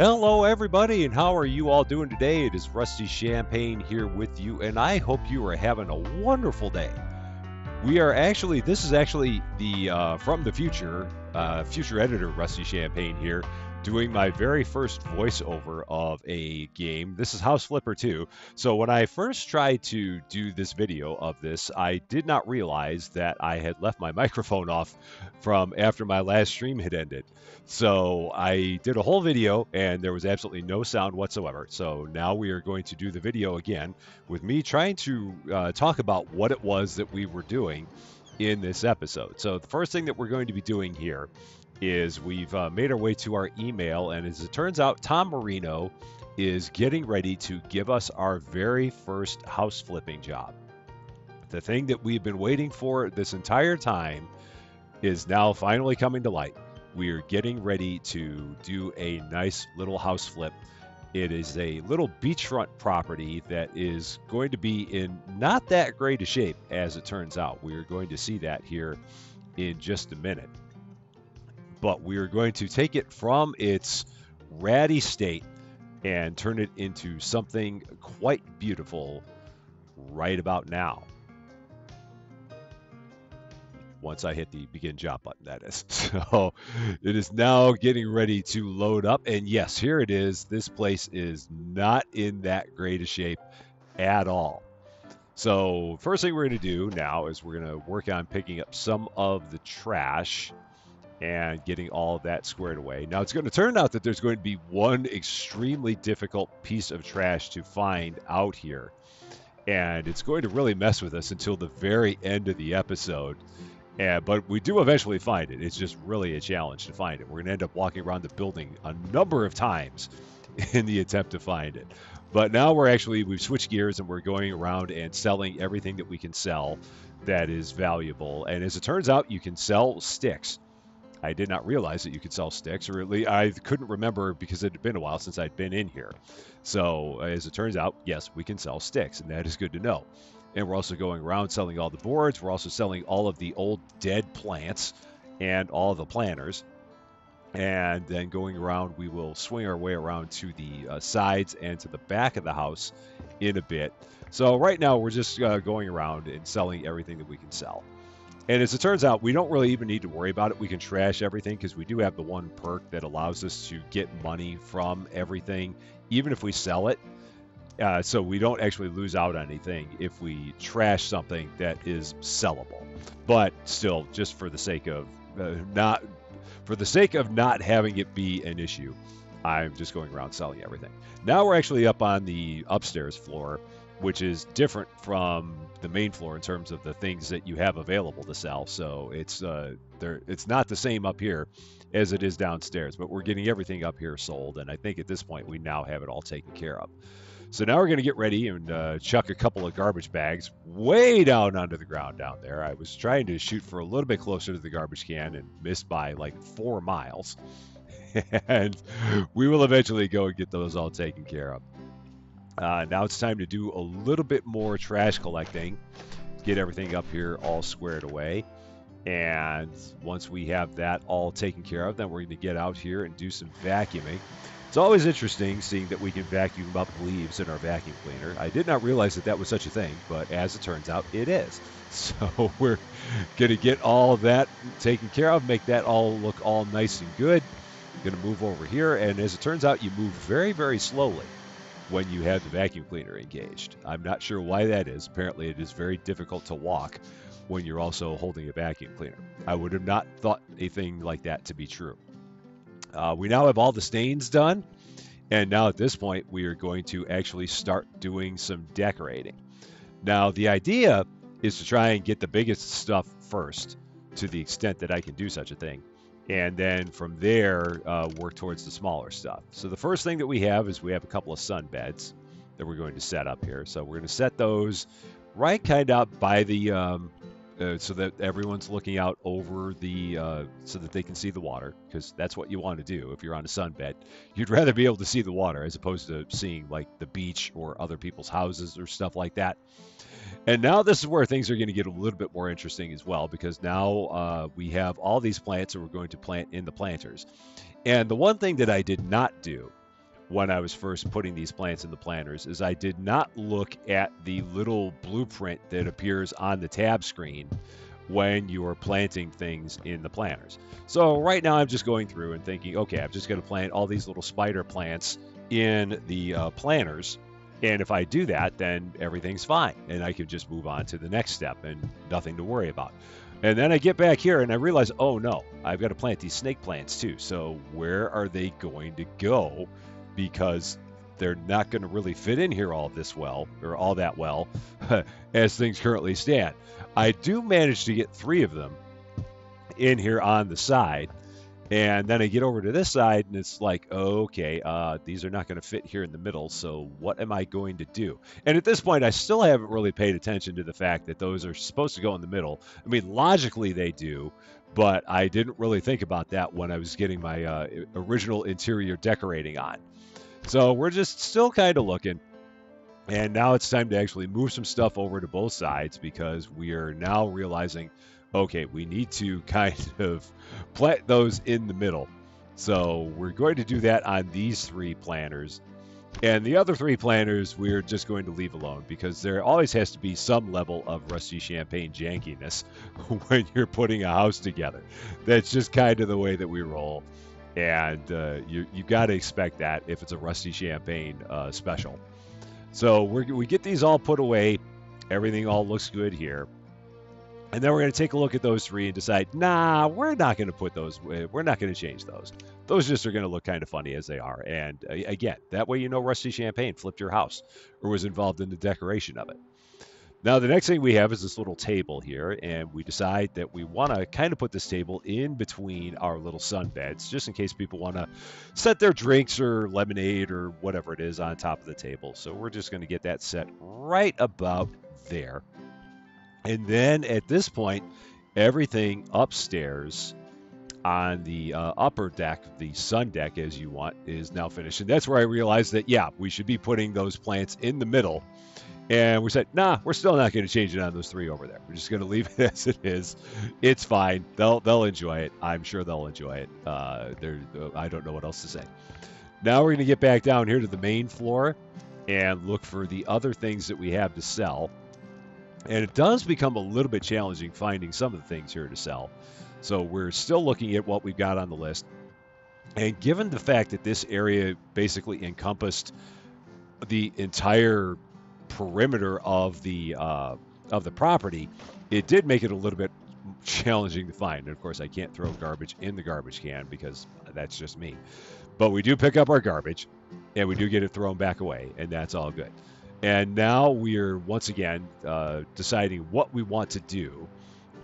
Hello, everybody, and how are you all doing today? It is Rusty Champaign here with you, and I hope you are having a wonderful day. We are actually, this is actually the uh, from the future, uh, future editor Rusty Champaign here, doing my very first voiceover of a game. This is House Flipper 2. So when I first tried to do this video of this, I did not realize that I had left my microphone off from after my last stream had ended. So I did a whole video and there was absolutely no sound whatsoever. So now we are going to do the video again with me trying to uh, talk about what it was that we were doing in this episode. So the first thing that we're going to be doing here is we've uh, made our way to our email, and as it turns out, Tom Marino is getting ready to give us our very first house flipping job. The thing that we've been waiting for this entire time is now finally coming to light. We are getting ready to do a nice little house flip. It is a little beachfront property that is going to be in not that great a shape, as it turns out. We are going to see that here in just a minute but we are going to take it from its ratty state and turn it into something quite beautiful right about now. Once I hit the begin job button, that is. So it is now getting ready to load up. And yes, here it is. This place is not in that great a shape at all. So, first thing we're going to do now is we're going to work on picking up some of the trash and getting all of that squared away. Now, it's going to turn out that there's going to be one extremely difficult piece of trash to find out here. And it's going to really mess with us until the very end of the episode. And, but we do eventually find it. It's just really a challenge to find it. We're going to end up walking around the building a number of times in the attempt to find it. But now we're actually, we've switched gears and we're going around and selling everything that we can sell that is valuable. And as it turns out, you can sell sticks. I did not realize that you could sell sticks, or at least I couldn't remember because it had been a while since I'd been in here. So, as it turns out, yes, we can sell sticks, and that is good to know. And we're also going around selling all the boards. We're also selling all of the old dead plants and all the planters. And then going around, we will swing our way around to the uh, sides and to the back of the house in a bit. So, right now, we're just uh, going around and selling everything that we can sell. And as it turns out, we don't really even need to worry about it. We can trash everything because we do have the one perk that allows us to get money from everything, even if we sell it. Uh, so we don't actually lose out on anything if we trash something that is sellable. But still, just for the sake of uh, not for the sake of not having it be an issue, I'm just going around selling everything. Now we're actually up on the upstairs floor which is different from the main floor in terms of the things that you have available to sell. So it's uh, there, it's not the same up here as it is downstairs, but we're getting everything up here sold, and I think at this point we now have it all taken care of. So now we're going to get ready and uh, chuck a couple of garbage bags way down under the ground down there. I was trying to shoot for a little bit closer to the garbage can and missed by like four miles. and we will eventually go and get those all taken care of. Uh, now it's time to do a little bit more trash collecting, get everything up here all squared away. And once we have that all taken care of, then we're going to get out here and do some vacuuming. It's always interesting seeing that we can vacuum up leaves in our vacuum cleaner. I did not realize that that was such a thing, but as it turns out, it is. So we're going to get all of that taken care of, make that all look all nice and good. Going to move over here, and as it turns out, you move very, very slowly when you have the vacuum cleaner engaged. I'm not sure why that is. Apparently, it is very difficult to walk when you're also holding a vacuum cleaner. I would have not thought a thing like that to be true. Uh, we now have all the stains done, and now at this point, we are going to actually start doing some decorating. Now, the idea is to try and get the biggest stuff first to the extent that I can do such a thing and then from there uh, work towards the smaller stuff. So the first thing that we have is we have a couple of sun beds that we're going to set up here. So we're going to set those right kind of by the um, uh, so that everyone's looking out over the uh, so that they can see the water because that's what you want to do if you're on a sunbed. You'd rather be able to see the water as opposed to seeing like the beach or other people's houses or stuff like that. And now this is where things are going to get a little bit more interesting as well, because now uh, we have all these plants that we're going to plant in the planters. And the one thing that I did not do when I was first putting these plants in the planters is I did not look at the little blueprint that appears on the tab screen when you are planting things in the planters. So right now I'm just going through and thinking, okay, I'm just going to plant all these little spider plants in the uh, planters. And if I do that, then everything's fine. And I can just move on to the next step and nothing to worry about. And then I get back here and I realize, oh no, I've got to plant these snake plants too. So where are they going to go? Because they're not going to really fit in here all this well or all that well as things currently stand. I do manage to get three of them in here on the side. And then I get over to this side and it's like, okay, uh, these are not going to fit here in the middle. So what am I going to do? And at this point, I still haven't really paid attention to the fact that those are supposed to go in the middle. I mean, logically they do, but I didn't really think about that when I was getting my uh, original interior decorating on. So we're just still kind of looking. And now it's time to actually move some stuff over to both sides because we are now realizing, okay, we need to kind of plant those in the middle. So we're going to do that on these three planters. And the other three planters, we're just going to leave alone because there always has to be some level of rusty champaign jankiness when you're putting a house together. That's just kind of the way that we roll. And uh, you, you got to expect that if it's a rusty champaign uh, special. So we we get these all put away. Everything all looks good here. And then we're going to take a look at those three and decide, nah, we're not going to put those, we're not going to change those. Those just are going to look kind of funny as they are. And uh, again, that way you know Rusty Champaign flipped your house or was involved in the decoration of it. Now, the next thing we have is this little table here, and we decide that we want to kind of put this table in between our little sun beds, just in case people want to set their drinks or lemonade or whatever it is on top of the table. So we're just going to get that set right about there. And then at this point, everything upstairs on the uh, upper deck, the sun deck as you want, is now finished. And that's where I realized that, yeah, we should be putting those plants in the middle and we said, nah, we're still not going to change it on those three over there. We're just going to leave it as it is. It's fine. They'll they'll enjoy it. I'm sure they'll enjoy it. Uh, I don't know what else to say. Now we're going to get back down here to the main floor and look for the other things that we have to sell. And it does become a little bit challenging finding some of the things here to sell. So we're still looking at what we've got on the list. And given the fact that this area basically encompassed the entire perimeter of the uh, of the property, it did make it a little bit challenging to find. And of course, I can't throw garbage in the garbage can because that's just me. But we do pick up our garbage, and we do get it thrown back away, and that's all good. And now we are once again uh, deciding what we want to do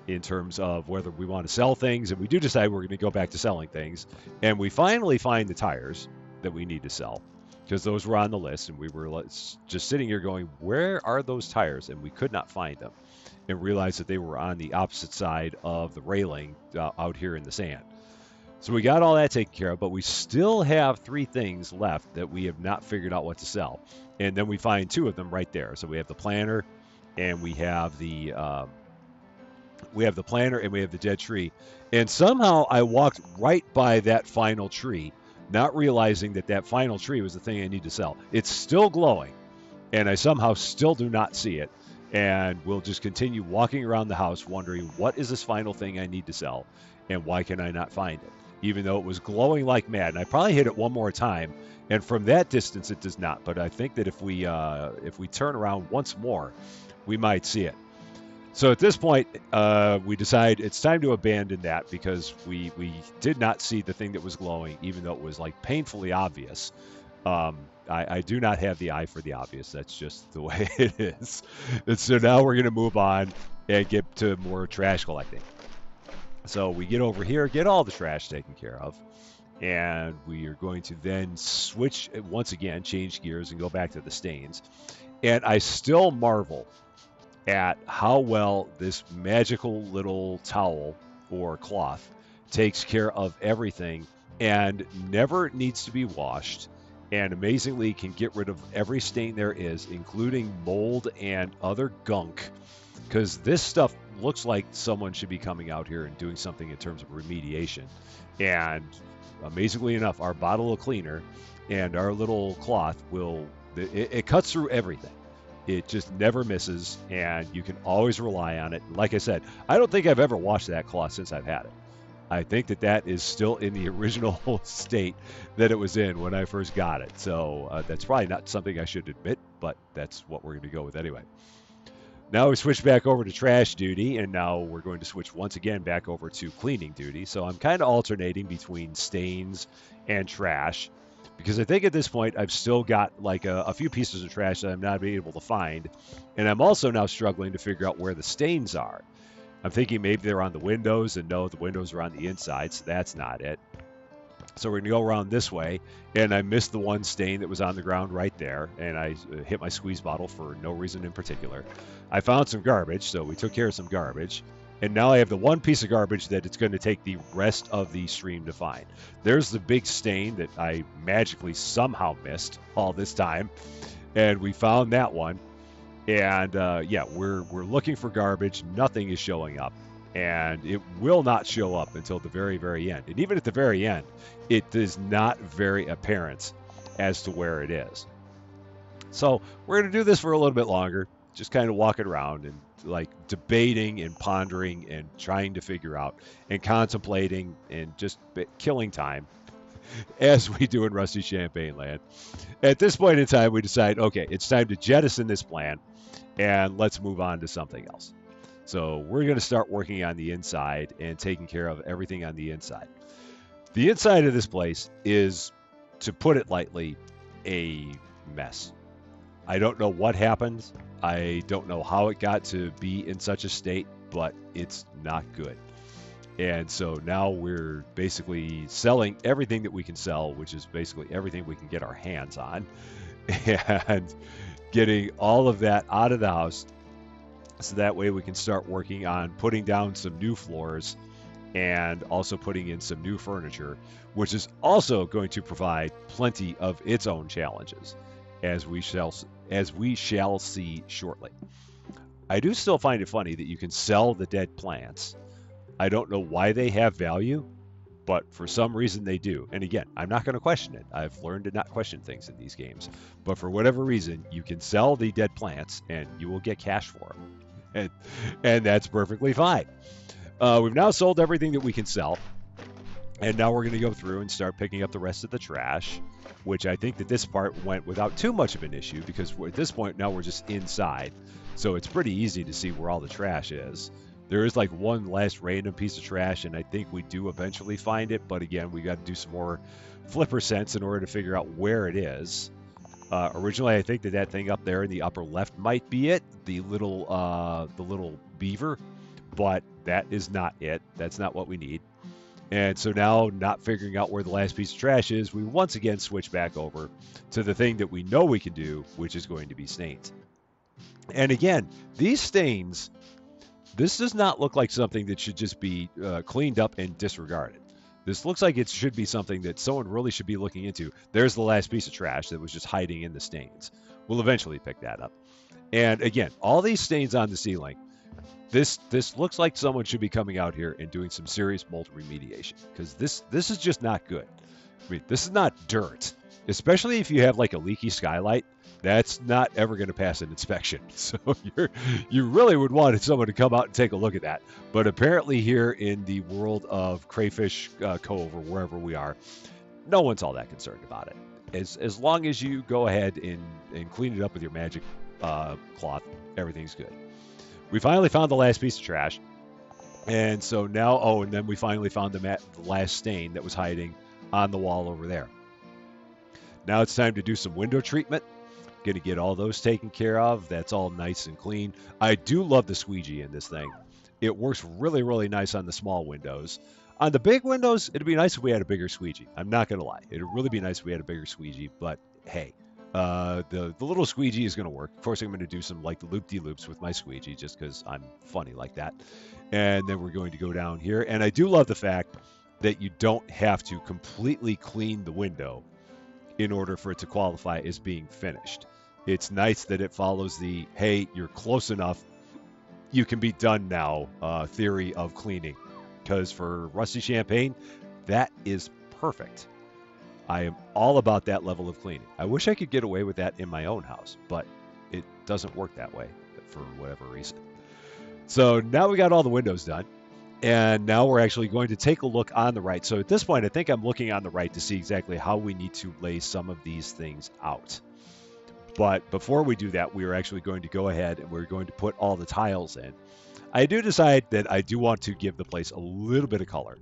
in terms of whether we want to sell things, and we do decide we're going to go back to selling things. And we finally find the tires that we need to sell because those were on the list, and we were just sitting here going, "Where are those tires?" And we could not find them, and realized that they were on the opposite side of the railing uh, out here in the sand. So we got all that taken care of, but we still have three things left that we have not figured out what to sell. And then we find two of them right there. So we have the planter, and we have the uh, we have the planter, and we have the dead tree. And somehow I walked right by that final tree not realizing that that final tree was the thing I need to sell. It's still glowing, and I somehow still do not see it. And we'll just continue walking around the house wondering what is this final thing I need to sell and why can I not find it? Even though it was glowing like mad. And I probably hit it one more time, and from that distance it does not. But I think that if we uh, if we turn around once more, we might see it. So at this point, uh, we decide it's time to abandon that because we we did not see the thing that was glowing, even though it was like painfully obvious. Um, I, I, do not have the eye for the obvious. That's just the way it is. And so now we're going to move on and get to more trash collecting. So we get over here, get all the trash taken care of, and we are going to then switch once again, change gears, and go back to the stains. And I still marvel at how well this magical little towel or cloth takes care of everything and never needs to be washed and amazingly can get rid of every stain there is including mold and other gunk because this stuff looks like someone should be coming out here and doing something in terms of remediation and amazingly enough, our bottle of cleaner and our little cloth will it, it cuts through everything. It just never misses, and you can always rely on it. Like I said, I don't think I've ever washed that cloth since I've had it. I think that that is still in the original state that it was in when I first got it. So uh, that's probably not something I should admit, but that's what we're going to go with anyway. Now we switch back over to trash duty, and now we're going to switch once again back over to cleaning duty. So I'm kind of alternating between stains and trash because I think at this point I've still got like a, a, few pieces of trash that I'm not able to find, and I'm also now struggling to figure out where the stains are. I'm thinking maybe they're on the windows, and no, the windows are on the inside, so that's not it. So we're going to go around this way, and I missed the one stain that was on the ground right there, and I uh, hit my squeeze bottle for no reason in particular. I found some garbage, so we took care of some garbage, and now I have the one piece of garbage that it's going to take the rest of the stream to find. There's the big stain that I magically somehow missed all this time, and we found that one. And uh, yeah, we're we're looking for garbage. Nothing is showing up, and it will not show up until the very very end. And even at the very end, it is not very apparent as to where it is. So we're going to do this for a little bit longer, just kind of walking around and like debating and pondering and trying to figure out and contemplating and just killing time as we do in Rusty Champaign Land. At this point in time, we decide, okay, it's time to jettison this plan and let's move on to something else. So we're going to start working on the inside and taking care of everything on the inside. The inside of this place is, to put it lightly, a mess. I don't know what happened. I don't know how it got to be in such a state, but it's not good. And so now we're basically selling everything that we can sell, which is basically everything we can get our hands on, and getting all of that out of the house so that way we can start working on putting down some new floors and also putting in some new furniture, which is also going to provide plenty of its own challenges, as we shall as we shall see shortly. I do still find it funny that you can sell the dead plants. I don't know why they have value, but for some reason they do. And again, I'm not going to question it. I've learned to not question things in these games. But for whatever reason, you can sell the dead plants and you will get cash for them. And, and that's perfectly fine. Uh, we've now sold everything that we can sell. And now we're going to go through and start picking up the rest of the trash, which I think that this part went without too much of an issue because at this point now we're just inside. So it's pretty easy to see where all the trash is. There is like one last random piece of trash, and I think we do eventually find it. But again, we got to do some more flipper sense in order to figure out where it is. Uh, originally, I think that that thing up there in the upper left might be it, the little uh, the little beaver, but that is not it. That's not what we need. And so now, not figuring out where the last piece of trash is, we once again switch back over to the thing that we know we can do, which is going to be stains. And again, these stains this does not look like something that should just be uh, cleaned up and disregarded. This looks like it should be something that someone really should be looking into. There's the last piece of trash that was just hiding in the stains. We'll eventually pick that up. And again, all these stains on the ceiling, this this looks like someone should be coming out here and doing some serious mold remediation because this this is just not good. I mean, this is not dirt, especially if you have like a leaky skylight that's not ever going to pass an inspection. So you you really would want someone to come out and take a look at that. But apparently, here in the world of Crayfish uh, Cove or wherever we are, no one's all that concerned about it. As as long as you go ahead and and clean it up with your magic uh, cloth, everything's good. We finally found the last piece of trash. And so now, oh, and then we finally found the, mat, the last stain that was hiding on the wall over there. Now it's time to do some window treatment. Going to get all those taken care of. That's all nice and clean. I do love the squeegee in this thing. It works really, really nice on the small windows. On the big windows, it'd be nice if we had a bigger squeegee. I'm not going to lie. It'd really be nice if we had a bigger squeegee, but hey, uh, the, the little squeegee is going to work. Of course, I'm going to do some like loop-de-loops with my squeegee just because I'm funny like that. And then we're going to go down here. And I do love the fact that you don't have to completely clean the window in order for it to qualify as being finished. It's nice that it follows the hey, you're close enough, you can be done now uh, theory of cleaning. Because for Rusty Champaign, that is perfect. I am all about that level of cleaning. I wish I could get away with that in my own house, but it doesn't work that way for whatever reason. So now we got all the windows done. And now we're actually going to take a look on the right. So at this point, I think I'm looking on the right to see exactly how we need to lay some of these things out. But before we do that, we are actually going to go ahead and we're going to put all the tiles in. I do decide that I do want to give the place a little bit of color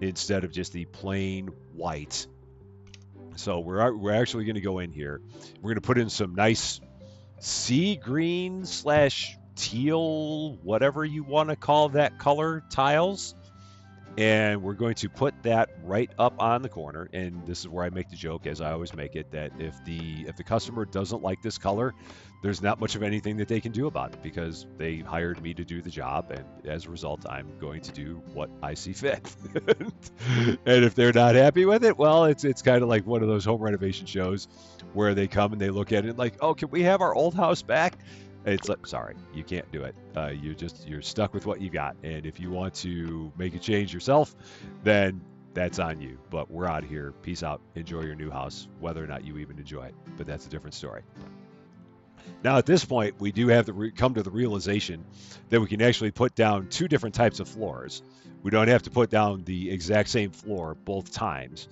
instead of just the plain white. So we're, we're actually going to go in here. We're going to put in some nice sea green slash teal, whatever you want to call that color tiles. And we're going to put that right up on the corner. And this is where I make the joke, as I always make it, that if the if the customer doesn't like this color, there's not much of anything that they can do about it because they hired me to do the job, and as a result, I'm going to do what I see fit. and if they're not happy with it, well, it's it's kind of like one of those home renovation shows where they come and they look at it like, oh, can we have our old house back? It's like, sorry, you can't do it. Uh, you're just you're stuck with what you got, and if you want to make a change yourself, then that's on you. But we're out here. Peace out. Enjoy your new house, whether or not you even enjoy it. But that's a different story. Now, at this point, we do have to re- come to the realization that we can actually put down two different types of floors. We don't have to put down the exact same floor both times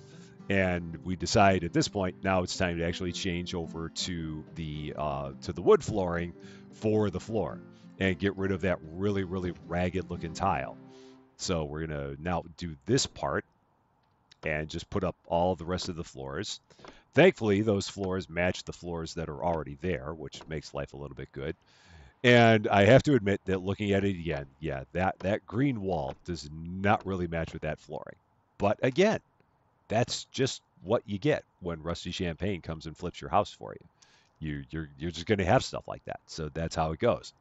and we decide at this point now it's time to actually change over to the uh, to the wood flooring for the floor and get rid of that really really ragged looking tile so we're gonna now do this part and just put up all the rest of the floors thankfully those floors match the floors that are already there which makes life a little bit good and I have to admit that looking at it again, yeah, that, that green wall does not really match with that flooring. But again, that's just what you get when Rusty Champaign comes and flips your house for you. You you're you're just going to have stuff like that. So that's how it goes.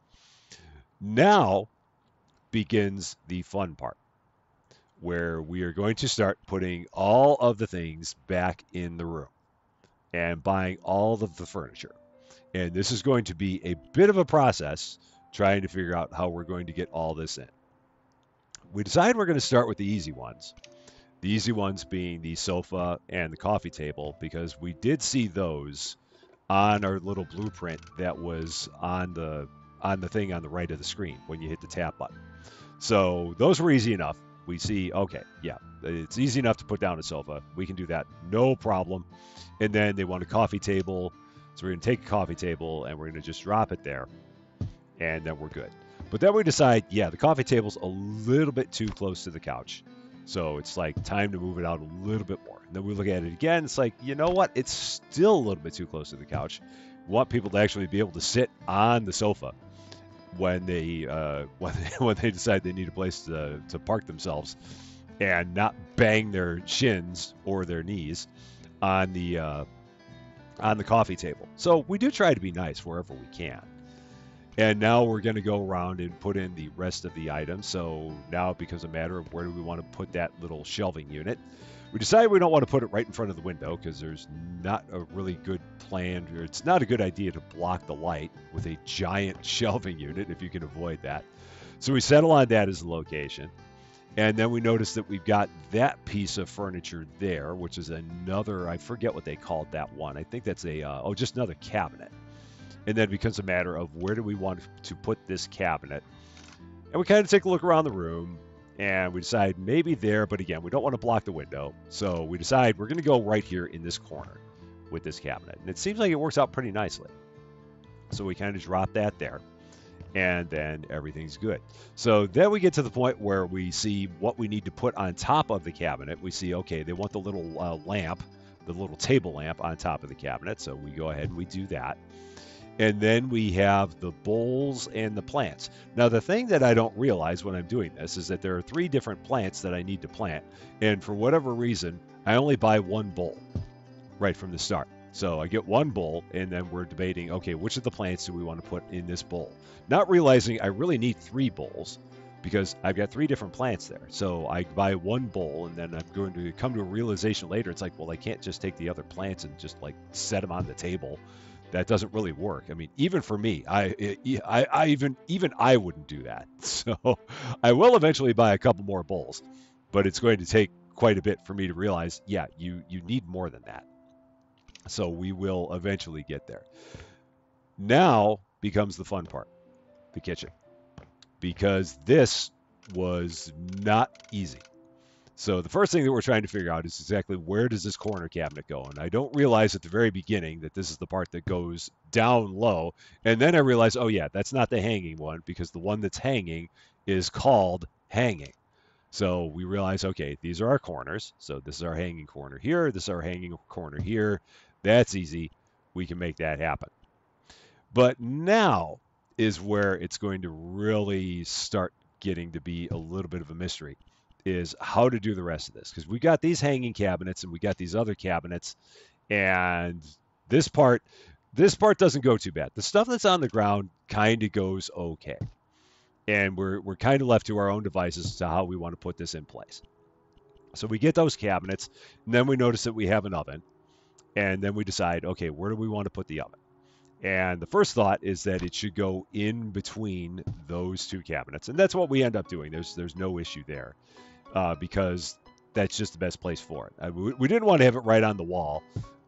Now begins the fun part where we are going to start putting all of the things back in the room and buying all of the furniture. And this is going to be a bit of a process trying to figure out how we're going to get all this in. We decided we're going to start with the easy ones the easy ones being the sofa and the coffee table, because we did see those on our little blueprint that was on the on the thing on the right of the screen when you hit the tap button. So those were easy enough. We see, okay, yeah, it's easy enough to put down a sofa. We can do that, no problem. And then they want a coffee table. So we're going to take a coffee table and we're going to just drop it there. And then we're good. But then we decide, yeah, the coffee table's a little bit too close to the couch. So it's like time to move it out a little bit more. And then we look at it again. It's like, you know what? It's still a little bit too close to the couch. We want people to actually be able to sit on the sofa when they uh, when they, when they decide they need a place to, to park themselves and not bang their shins or their knees on the uh, on the coffee table. So we do try to be nice wherever we can. And now we're going to go around and put in the rest of the items. So now it becomes a matter of where do we want to put that little shelving unit. We decided we don't want to put it right in front of the window because there's not a really good plan, or it's not a good idea to block the light with a giant shelving unit if you can avoid that. So we settle on that as the location. And then we notice that we've got that piece of furniture there, which is another, I forget what they called that one. I think that's a, uh, oh, just another cabinet and then it becomes a matter of where do we want to put this cabinet. And we kind of take a look around the room and we decide maybe there, but again, we don't want to block the window. So we decide we're going to go right here in this corner with this cabinet. And it seems like it works out pretty nicely. So we kind of drop that there and then everything's good. So then we get to the point where we see what we need to put on top of the cabinet. We see, okay, they want the little uh, lamp, the little table lamp on top of the cabinet. So we go ahead and we do that. And then we have the bowls and the plants. Now, the thing that I don't realize when I'm doing this is that there are three different plants that I need to plant. And for whatever reason, I only buy one bowl right from the start. So I get one bowl, and then we're debating okay, which of the plants do we want to put in this bowl? Not realizing I really need three bowls because I've got three different plants there. So I buy one bowl, and then I'm going to come to a realization later. It's like, well, I can't just take the other plants and just like set them on the table that doesn't really work. I mean, even for me, I, I, I even even I wouldn't do that. So I will eventually buy a couple more bowls, but it's going to take quite a bit for me to realize, yeah, you you need more than that. So we will eventually get there. Now becomes the fun part, the kitchen, because this was not easy. So the first thing that we're trying to figure out is exactly where does this corner cabinet go? And I don't realize at the very beginning that this is the part that goes down low. And then I realize, oh yeah, that's not the hanging one because the one that's hanging is called hanging. So we realize, okay, these are our corners. So this is our hanging corner here. This is our hanging corner here. That's easy. We can make that happen. But now is where it's going to really start getting to be a little bit of a mystery is how to do the rest of this because we got these hanging cabinets and we got these other cabinets and this part this part doesn't go too bad. The stuff that's on the ground kind of goes okay and we're, we're kind of left to our own devices as to how we want to put this in place. So we get those cabinets and then we notice that we have an oven and then we decide okay where do we want to put the oven? And the first thought is that it should go in between those two cabinets and that's what we end up doing. There's there's no issue there uh, because that's just the best place for it. I, we, we, didn't want to have it right on the wall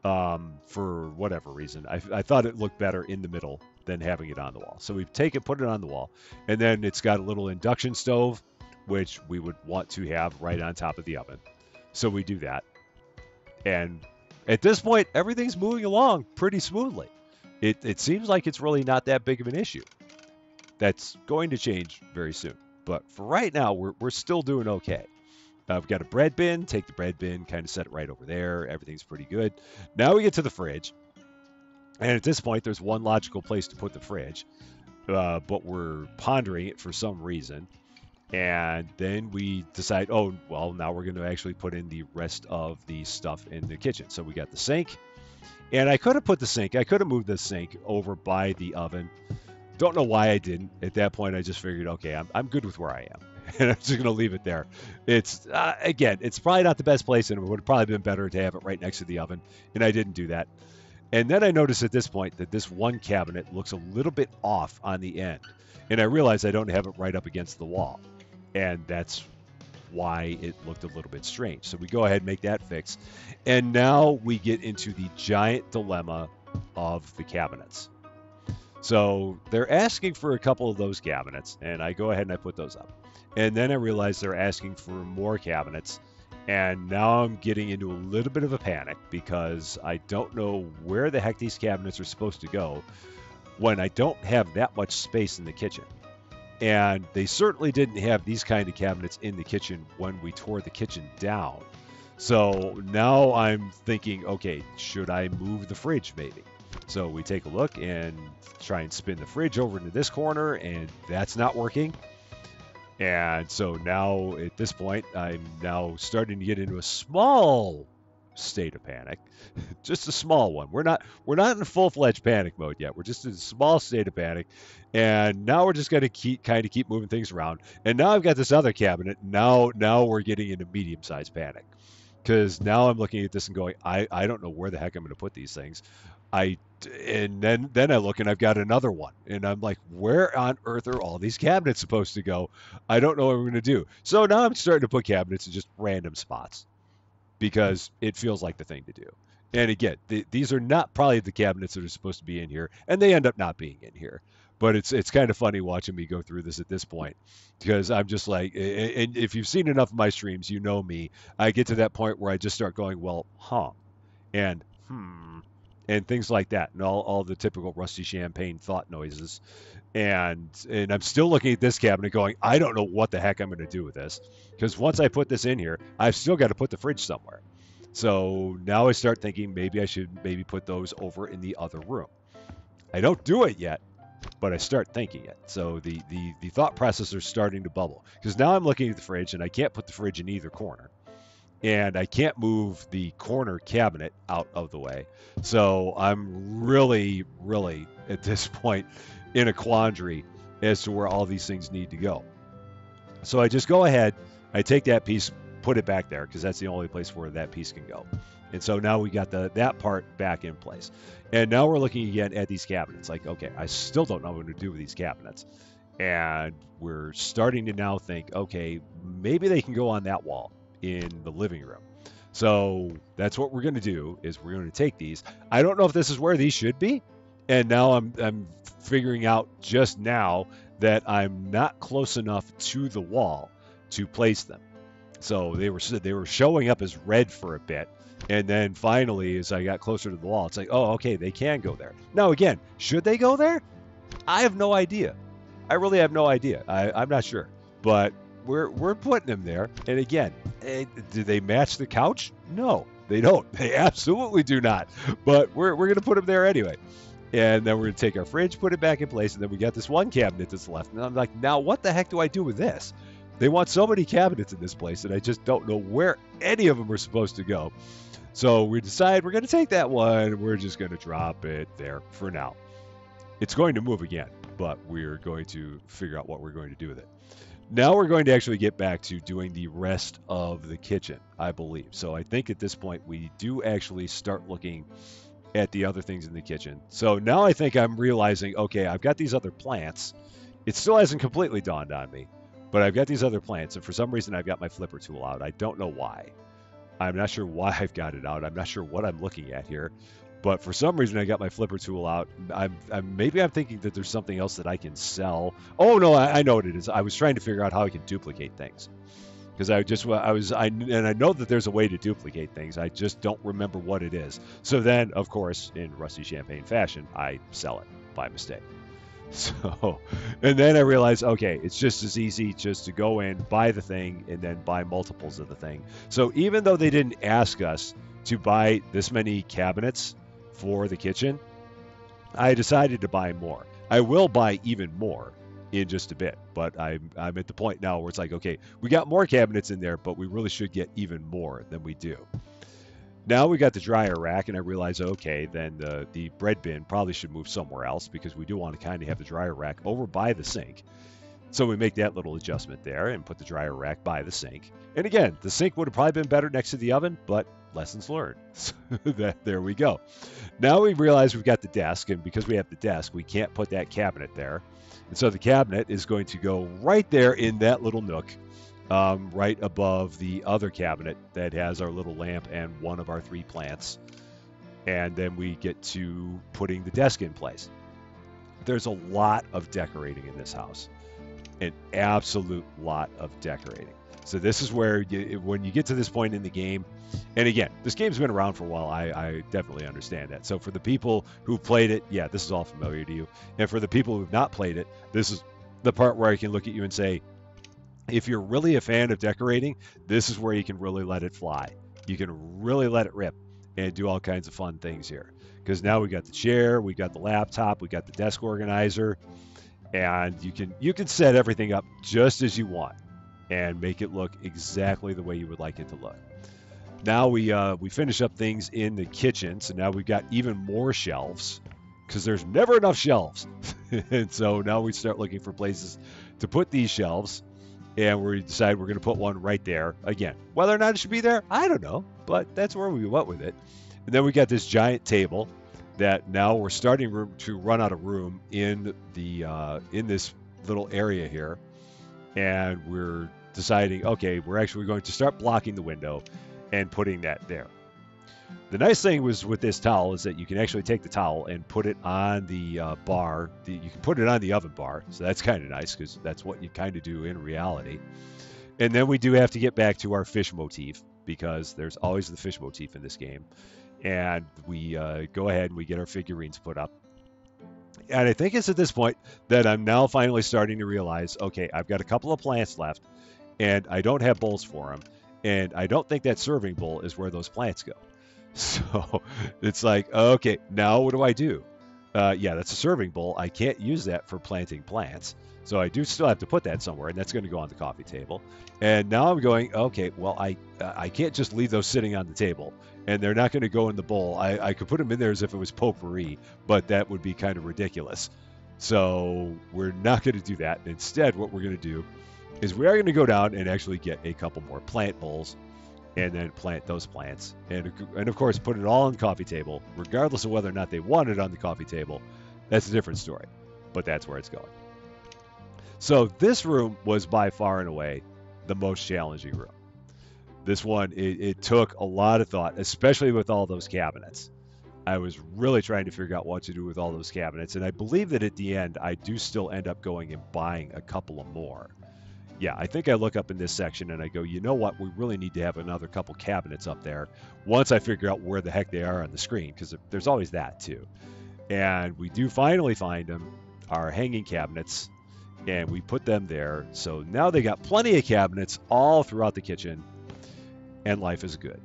um, for whatever reason. I, I, thought it looked better in the middle than having it on the wall. So we take it, put it on the wall, and then it's got a little induction stove, which we would want to have right on top of the oven. So we do that. And at this point, everything's moving along pretty smoothly. It, it seems like it's really not that big of an issue. That's going to change very soon. But for right now, we're, we're still doing okay. Uh, we've got a bread bin. Take the bread bin, kind of set it right over there. Everything's pretty good. Now we get to the fridge. And at this point, there's one logical place to put the fridge, uh, but we're pondering it for some reason. And then we decide, oh, well, now we're going to actually put in the rest of the stuff in the kitchen. So we got the sink. And I could have put the sink, I could have moved the sink over by the oven. Don't know why I didn't. At that point, I just figured, okay, I'm, I'm good with where I am. and I'm just going to leave it there. It's uh, again, it's probably not the best place, and it would have probably been better to have it right next to the oven, and I didn't do that. And then I noticed at this point that this one cabinet looks a little bit off on the end, and I realized I don't have it right up against the wall, and that's why it looked a little bit strange. So we go ahead and make that fix, and now we get into the giant dilemma of the cabinets. So they're asking for a couple of those cabinets, and I go ahead and I put those up. And then I realized they're asking for more cabinets. And now I'm getting into a little bit of a panic because I don't know where the heck these cabinets are supposed to go when I don't have that much space in the kitchen. And they certainly didn't have these kind of cabinets in the kitchen when we tore the kitchen down. So now I'm thinking, okay, should I move the fridge maybe? So we take a look and try and spin the fridge over into this corner, and that's not working. And so now at this point, I'm now starting to get into a small state of panic, just a small one. We're not we're not in full fledged panic mode yet. We're just in a small state of panic, and now we're just going to keep kind of keep moving things around. And now I've got this other cabinet. Now now we're getting into medium sized panic because now I'm looking at this and going, I I don't know where the heck I'm going to put these things. I and then then I look and I've got another one, and I'm like, where on earth are all these cabinets supposed to go? I don't know what we're gonna do. So now I'm starting to put cabinets in just random spots because it feels like the thing to do. And again, th- these are not probably the cabinets that are supposed to be in here, and they end up not being in here. But it's it's kind of funny watching me go through this at this point because I'm just like, and if you've seen enough of my streams, you know me. I get to that point where I just start going, well, huh, and hmm, and things like that, and all, all the typical rusty champaign thought noises. And and I'm still looking at this cabinet, going, I don't know what the heck I'm going to do with this, because once I put this in here, I've still got to put the fridge somewhere. So now I start thinking maybe I should maybe put those over in the other room. I don't do it yet, but I start thinking it. So the the the thought process are starting to bubble because now I'm looking at the fridge and I can't put the fridge in either corner and I can't move the corner cabinet out of the way. So I'm really, really at this point in a quandary as to where all these things need to go. So I just go ahead, I take that piece, put it back there because that's the only place where that piece can go. And so now we got the that part back in place. And now we're looking again at these cabinets. Like, okay, I still don't know what to do with these cabinets. And we're starting to now think, okay, maybe they can go on that wall in the living room. So that's what we're going to do is we're going to take these. I don't know if this is where these should be. And now I'm, I'm figuring out just now that I'm not close enough to the wall to place them. So they were they were showing up as red for a bit, and then finally, as I got closer to the wall, it's like, oh, okay, they can go there. Now again, should they go there? I have no idea. I really have no idea. I, I'm not sure, but we're we're putting them there. And again, eh, do they match the couch? No, they don't. They absolutely do not. But we're we're gonna put them there anyway. And then we're gonna take our fridge, put it back in place, and then we got this one cabinet that's left. And I'm like, now what the heck do I do with this? They want so many cabinets in this place, and I just don't know where any of them are supposed to go. So we decide we're going to take that one. We're just going to drop it there for now. It's going to move again, but we're going to figure out what we're going to do with it. Now we're going to actually get back to doing the rest of the kitchen, I believe. So I think at this point we do actually start looking at the other things in the kitchen. So now I think I'm realizing, okay, I've got these other plants. It still hasn't completely dawned on me. But I've got these other plants, and for some reason I've got my flipper tool out. I don't know why. I'm not sure why I've got it out. I'm not sure what I'm looking at here. But for some reason I got my flipper tool out. I'm, I'm maybe I'm thinking that there's something else that I can sell. Oh no, I, I know what it is. I was trying to figure out how I can duplicate things because I just I was I and I know that there's a way to duplicate things. I just don't remember what it is. So then, of course, in Rusty Champaign fashion, I sell it by mistake. So, and then I realized, okay, it's just as easy just to go in, buy the thing, and then buy multiples of the thing. So even though they didn't ask us to buy this many cabinets for the kitchen, I decided to buy more. I will buy even more in just a bit, but I'm I'm at the point now where it's like, okay, we got more cabinets in there, but we really should get even more than we do. Now we got the dryer rack, and I realize, okay, then the, the bread bin probably should move somewhere else because we do want to kind of have the dryer rack over by the sink. So we make that little adjustment there and put the dryer rack by the sink. And again, the sink would have probably been better next to the oven, but lessons learned. that, there we go. Now we realize we've got the desk, and because we have the desk, we can't put that cabinet there. And so the cabinet is going to go right there in that little nook um, right above the other cabinet that has our little lamp and one of our three plants. And then we get to putting the desk in place. There's a lot of decorating in this house, an absolute lot of decorating. So this is where you, when you get to this point in the game, and again, this game's been around for a while. I, I definitely understand that. So for the people who played it, yeah, this is all familiar to you. And for the people who've not played it, this is the part where I can look at you and say, if you're really a fan of decorating, this is where you can really let it fly. You can really let it rip and do all kinds of fun things here. Because now we got the chair, we got the laptop, we got the desk organizer, and you can you can set everything up just as you want and make it look exactly the way you would like it to look. Now we uh, we finish up things in the kitchen, so now we've got even more shelves because there's never enough shelves, and so now we start looking for places to put these shelves and we decide we're going to put one right there again. Whether or not it should be there, I don't know, but that's where we went with it. And then we got this giant table that now we're starting to run out of room in the uh, in this little area here, and we're deciding, okay, we're actually going to start blocking the window and putting that there. The nice thing was with this towel is that you can actually take the towel and put it on the uh, bar. The, you can put it on the oven bar, so that's kind of nice because that's what you kind of do in reality. And then we do have to get back to our fish motif because there's always the fish motif in this game. And we uh, go ahead and we get our figurines put up. And I think it's at this point that I'm now finally starting to realize okay, I've got a couple of plants left, and I don't have bowls for them. And I don't think that serving bowl is where those plants go. So it's like, okay, now what do I do? Uh, yeah, that's a serving bowl. I can't use that for planting plants. So I do still have to put that somewhere, and that's going to go on the coffee table. And now I'm going, okay, well, I I can't just leave those sitting on the table, and they're not going to go in the bowl. I, I could put them in there as if it was potpourri, but that would be kind of ridiculous. So we're not going to do that. Instead, what we're going to do is we are going to go down and actually get a couple more plant bowls and then plant those plants. And, and of course, put it all on the coffee table, regardless of whether or not they want it on the coffee table. That's a different story, but that's where it's going. So this room was by far and away the most challenging room. This one, it, it took a lot of thought, especially with all those cabinets. I was really trying to figure out what to do with all those cabinets, and I believe that at the end, I do still end up going and buying a couple of more. Yeah, I think I look up in this section and I go, you know what? We really need to have another couple cabinets up there once I figure out where the heck they are on the screen, because there's always that too. And we do finally find them, our hanging cabinets, and we put them there. So now they got plenty of cabinets all throughout the kitchen, and life is good.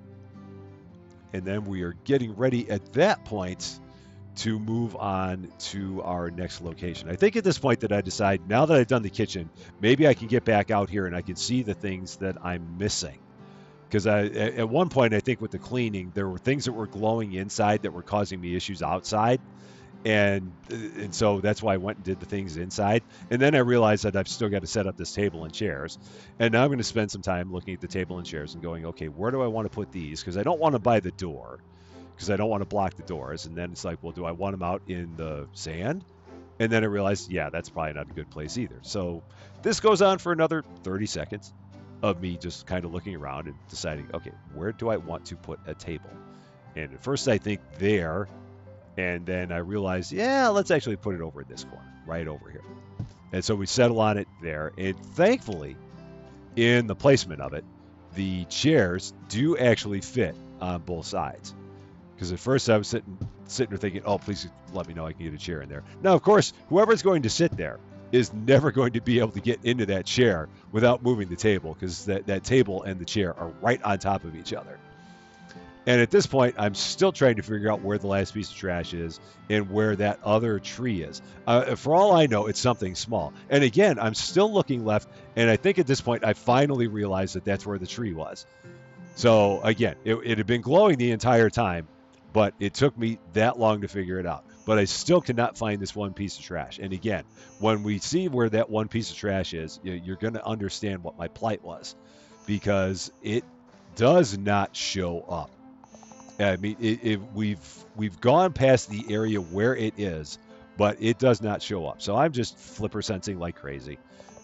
And then we are getting ready at that point to move on to our next location. I think at this point that I decide now that I've done the kitchen, maybe I can get back out here and I can see the things that I'm missing. Because I, at one point, I think with the cleaning, there were things that were glowing inside that were causing me issues outside and uh, and so that's why I went and did the things inside. And then I realized that I've still got to set up this table and chairs. And now I'm going to spend some time looking at the table and chairs and going, okay, where do I want to put these? Because I don't want to buy the door because I don't want to block the doors. And then it's like, well, do I want them out in the sand? And then I realized, yeah, that's probably not a good place either. So this goes on for another 30 seconds of me just kind of looking around and deciding, okay, where do I want to put a table? And at first I think there and then I realized, yeah, let's actually put it over in this corner, right over here. And so we settle on it there. And thankfully, in the placement of it, the chairs do actually fit on both sides. Because at first I was sitting sitting there thinking, oh, please let me know I can get a chair in there. Now, of course, whoever's going to sit there is never going to be able to get into that chair without moving the table because that, that table and the chair are right on top of each other. And at this point, I'm still trying to figure out where the last piece of trash is and where that other tree is. Uh, for all I know, it's something small. And again, I'm still looking left, and I think at this point, I finally realized that that's where the tree was. So again, it, it had been glowing the entire time, but it took me that long to figure it out. But I still cannot find this one piece of trash. And again, when we see where that one piece of trash is, you're going to understand what my plight was because it does not show up. I mean, it, it, we've we've gone past the area where it is, but it does not show up. So I'm just flipper sensing like crazy,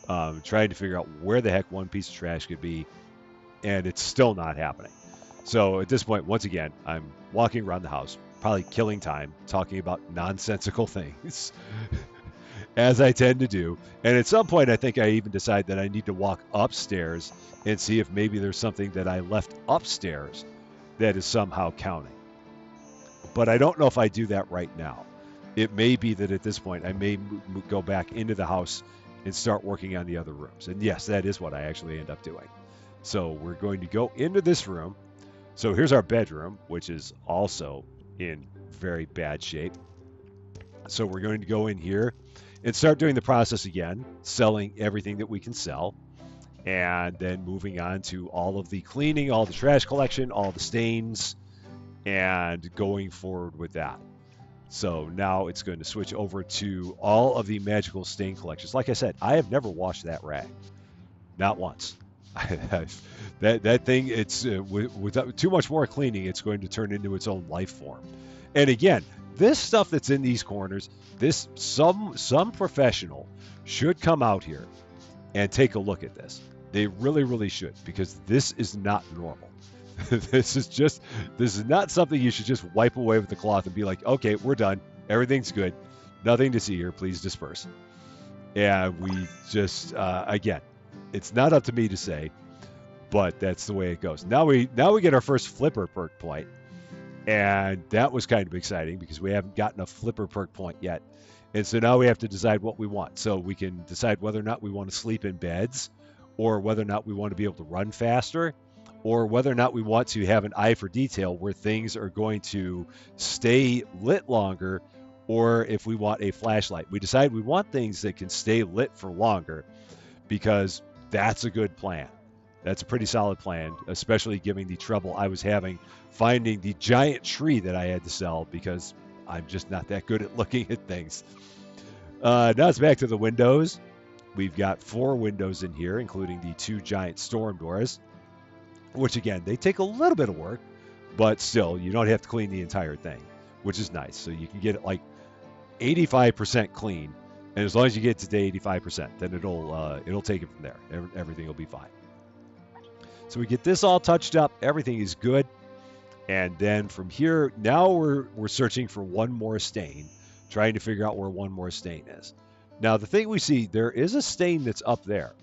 um, trying to figure out where the heck one piece of trash could be, and it's still not happening. So at this point, once again, I'm walking around the house, probably killing time, talking about nonsensical things, as I tend to do. And at some point, I think I even decide that I need to walk upstairs and see if maybe there's something that I left upstairs that is somehow counting. But I don't know if I do that right now. It may be that at this point I may go back into the house and start working on the other rooms. And yes, that is what I actually end up doing. So we're going to go into this room. So here's our bedroom, which is also in very bad shape. So we're going to go in here and start doing the process again, selling everything that we can sell and then moving on to all of the cleaning, all the trash collection, all the stains, and going forward with that. So now it's going to switch over to all of the magical stain collections. Like I said, I have never washed that rag, not once. that that thing, it's uh, without too much more cleaning, it's going to turn into its own life form. And again, this stuff that's in these corners, this some some professional should come out here and take a look at this. They really, really should because this is not normal. this is just this is not something you should just wipe away with the cloth and be like, okay, we're done. Everything's good. Nothing to see here. Please disperse. And we just uh, again, it's not up to me to say, but that's the way it goes. Now we now we get our first flipper perk point, and that was kind of exciting because we haven't gotten a flipper perk point yet. And so now we have to decide what we want. So we can decide whether or not we want to sleep in beds or whether or not we want to be able to run faster, or whether or not we want to have an eye for detail where things are going to stay lit longer, or if we want a flashlight. We decide we want things that can stay lit for longer because that's a good plan. That's a pretty solid plan, especially given the trouble I was having finding the giant tree that I had to sell because I'm just not that good at looking at things. Uh, now it's back to the windows. We've got four windows in here, including the two giant storm doors, which again, they take a little bit of work, but still, you don't have to clean the entire thing, which is nice. So you can get it like 85% clean, and as long as you get to 85%, then it'll uh, it'll take it from there. Everything will be fine. So we get this all touched up. Everything is good. And then from here, now we're, we're searching for one more stain, trying to figure out where one more stain is. Now, the thing we see, there is a stain that's up there.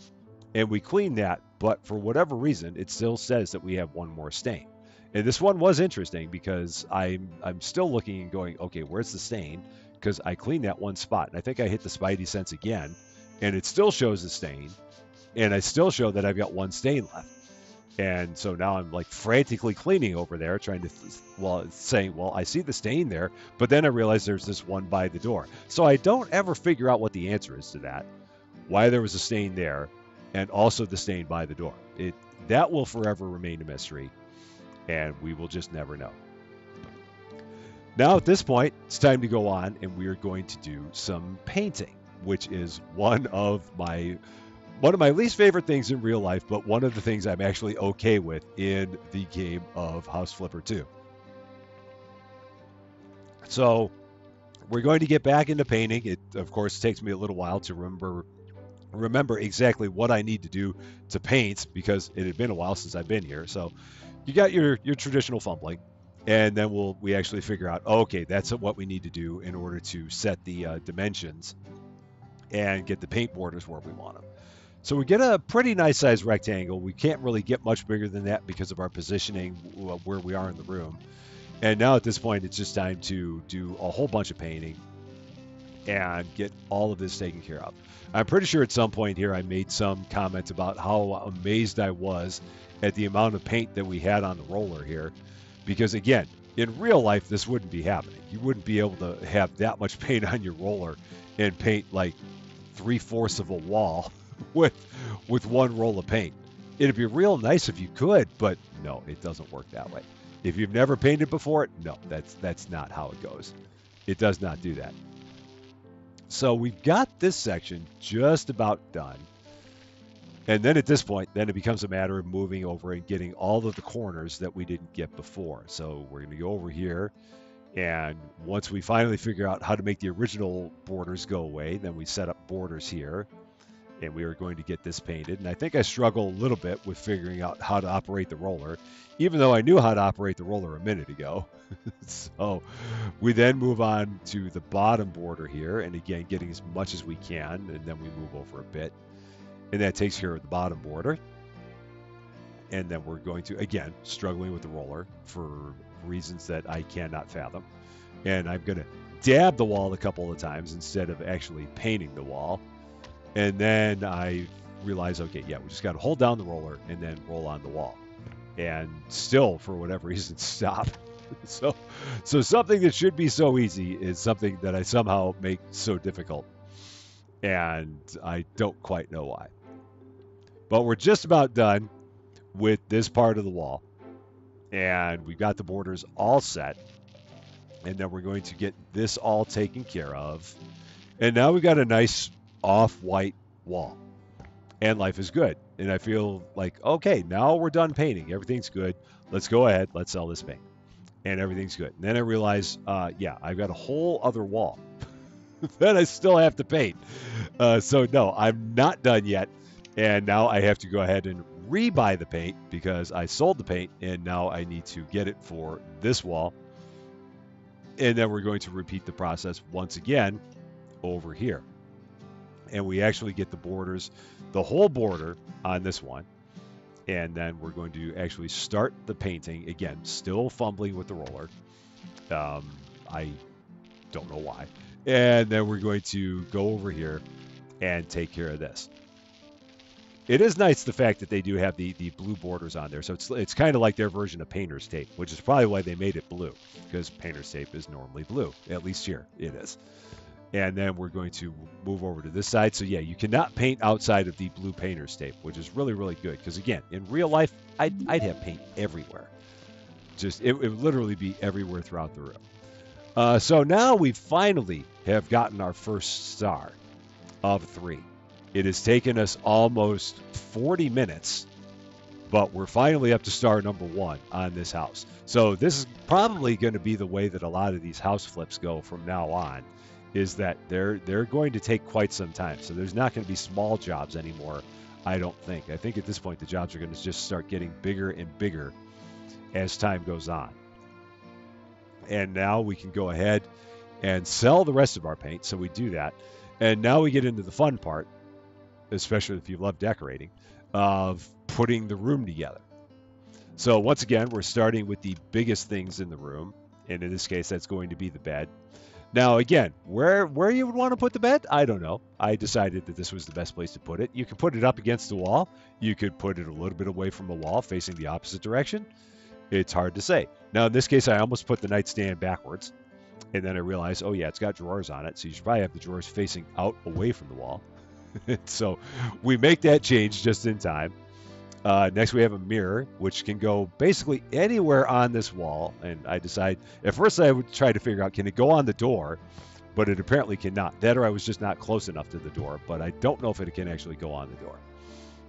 And we clean that, but for whatever reason, it still says that we have one more stain. And this one was interesting because I'm I'm still looking and going, okay, where's the stain? Because I cleaned that one spot, and I think I hit the Spidey sense again, and it still shows the stain, and I still show that I've got one stain left. And so now I'm like frantically cleaning over there, trying to, well, saying, well, I see the stain there, but then I realize there's this one by the door. So I don't ever figure out what the answer is to that, why there was a stain there, and also the stain by the door. It that will forever remain a mystery and we will just never know. Now, at this point, it's time to go on, and we are going to do some painting, which is one of my one of my least favorite things in real life, but one of the things I'm actually okay with in the game of House Flipper 2. So, we're going to get back into painting. It, of course, takes me a little while to remember remember exactly what I need to do to paint because it had been a while since I've been here. So, you got your your traditional fumbling, and then we'll we actually figure out okay that's what we need to do in order to set the uh, dimensions and get the paint borders where we want them. So we get a pretty nice sized rectangle. We can't really get much bigger than that because of our positioning uh, where we are in the room. And now at this point, it's just time to do a whole bunch of painting and get all of this taken care of. I'm pretty sure at some point here I made some comment about how amazed I was at the amount of paint that we had on the roller here. Because again, in real life, this wouldn't be happening. You wouldn't be able to have that much paint on your roller and paint like three fourths of a wall with with one roll of paint. It'd be real nice if you could, but no, it doesn't work that way. If you've never painted before, no, that's that's not how it goes. It does not do that. So we've got this section just about done. And then at this point, then it becomes a matter of moving over and getting all of the corners that we didn't get before. So we're going to go over here. And once we finally figure out how to make the original borders go away, then we set up borders here. And we are going to get this painted. And I think I struggle a little bit with figuring out how to operate the roller, even though I knew how to operate the roller a minute ago. so we then move on to the bottom border here. And again, getting as much as we can. And then we move over a bit and that takes care of the bottom border. And then we're going to, again, struggling with the roller for reasons that I cannot fathom. And I'm going to dab the wall a couple of times instead of actually painting the wall. And then I realize, okay, yeah, we just got to hold down the roller and then roll on the wall. And still, for whatever reason, stop. so, so something that should be so easy is something that I somehow make so difficult. And I don't quite know why. But we're just about done with this part of the wall. And we've got the borders all set. And then we're going to get this all taken care of. And now we've got a nice off-white wall. And life is good. And I feel like, okay, now we're done painting. Everything's good. Let's go ahead. Let's sell this paint. And everything's good. And then I realize, uh, yeah, I've got a whole other wall that I still have to paint. Uh, so, no, I'm not done yet. And now I have to go ahead and rebuy the paint because I sold the paint and now I need to get it for this wall. And then we're going to repeat the process once again over here. And we actually get the borders, the whole border on this one. And then we're going to actually start the painting again, still fumbling with the roller. Um, I don't know why. And then we're going to go over here and take care of this it is nice the fact that they do have the, the blue borders on there. So it's it's kind of like their version of painter's tape, which is probably why they made it blue, because painter's tape is normally blue. At least here it is. And then we're going to move over to this side. So yeah, you cannot paint outside of the blue painter's tape, which is really really good. Because again, in real life, I'd, I'd have paint everywhere. Just it, it would literally be everywhere throughout the room. Uh, so now we finally have gotten our first star of three. It has taken us almost 40 minutes, but we're finally up to star number one on this house. So this is probably going to be the way that a lot of these house flips go from now on. Is that they're they're going to take quite some time. So there's not going to be small jobs anymore I don't think. I think at this point the jobs are going to just start getting bigger and bigger as time goes on. And now we can go ahead and sell the rest of our paint. So we do that. And now we get into the fun part, especially if you love decorating, of putting the room together. So once again, we're starting with the biggest things in the room. And in this case, that's going to be the bed. Now, again, where where you would want to put the bed, I don't know. I decided that this was the best place to put it. You can put it up against the wall. You could put it a little bit away from the wall, facing the opposite direction. It's hard to say. Now, in this case, I almost put the nightstand backwards, and then I realized, oh yeah, it's got drawers on it, so you should probably have the drawers facing out away from the wall. so we make that change just in time. Uh, next, we have a mirror, which can go basically anywhere on this wall. And I decide, at first, I would try to figure out can it go on the door, but it apparently cannot. That or I was just not close enough to the door, but I don't know if it can actually go on the door.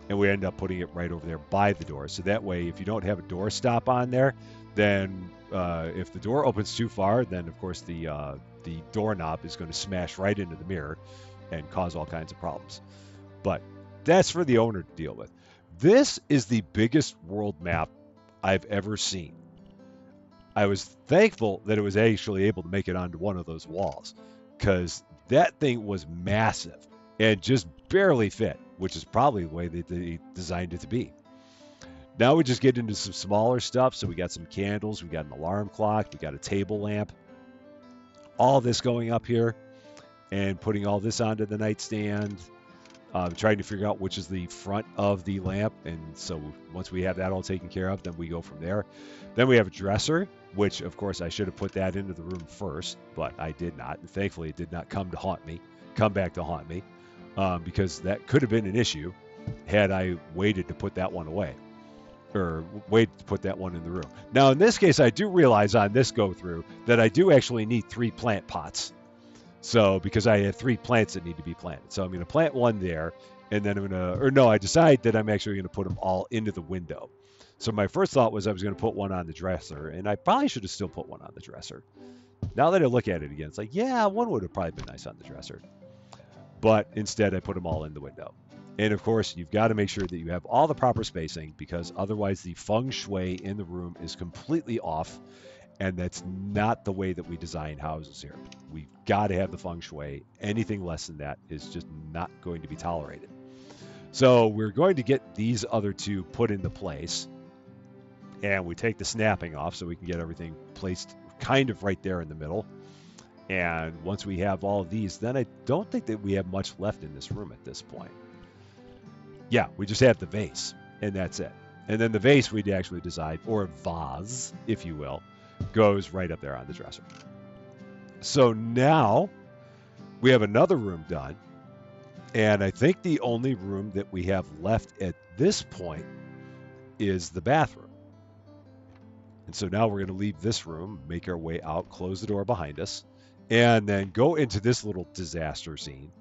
And we end up putting it right over there by the door. So that way, if you don't have a door stop on there, then uh, if the door opens too far, then of course the uh, the doorknob is going to smash right into the mirror and cause all kinds of problems. But that's for the owner to deal with. This is the biggest world map I've ever seen. I was thankful that it was actually able to make it onto one of those walls because that thing was massive and just barely fit, which is probably the way that they designed it to be. Now we just get into some smaller stuff. So we got some candles, we got an alarm clock, we got a table lamp. All this going up here and putting all this onto the nightstand uh, trying to figure out which is the front of the lamp. And so once we have that all taken care of, then we go from there. Then we have a dresser, which of course I should have put that into the room first, but I did not. And thankfully, it did not come to haunt me, come back to haunt me, um, because that could have been an issue had I waited to put that one away or wait to put that one in the room. Now, in this case, I do realize on this go through that I do actually need three plant pots so because I have three plants that need to be planted, so I'm going to plant one there, and then I'm going to, or no, I decide that I'm actually going to put them all into the window. So my first thought was I was going to put one on the dresser, and I probably should have still put one on the dresser. Now that I look at it again, it's like, yeah, one would have probably been nice on the dresser. But instead, I put them all in the window. And of course, you've got to make sure that you have all the proper spacing because otherwise, the feng shui in the room is completely off and that's not the way that we design houses here. We've got to have the feng shui. Anything less than that is just not going to be tolerated. So we're going to get these other two put into place. And we take the snapping off so we can get everything placed kind of right there in the middle. And once we have all of these, then I don't think that we have much left in this room at this point. Yeah, we just have the vase, and that's it. And then the vase we'd actually design, or vase, if you will, goes right up there on the dresser. So now we have another room done. And I think the only room that we have left at this point is the bathroom. And so now we're going to leave this room, make our way out, close the door behind us, and then go into this little disaster scene.